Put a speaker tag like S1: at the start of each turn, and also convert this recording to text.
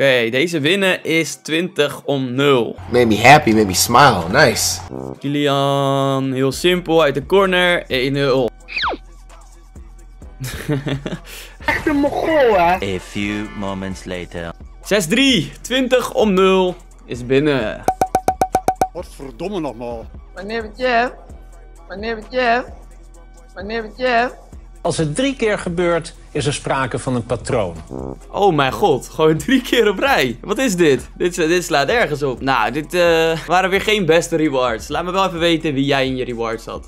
S1: Oké, deze winnen is 20 om 0.
S2: Made me happy, made me smile. Nice.
S1: Kilian, heel simpel, uit de corner, 1-0.
S3: A few moments later.
S1: 6-3, 20 om 0 is binnen.
S4: Wat verdomme nogmaal.
S5: Meneer Jeff? Meneer Jeff? Meneer Jeff?
S6: Als het drie keer gebeurt, is er sprake van een patroon.
S1: Oh mijn god, gewoon drie keer op rij. Wat is dit? Dit, dit slaat ergens op. Nou, dit eh, waren weer geen beste rewards. Laat me wel even weten wie jij in je rewards had.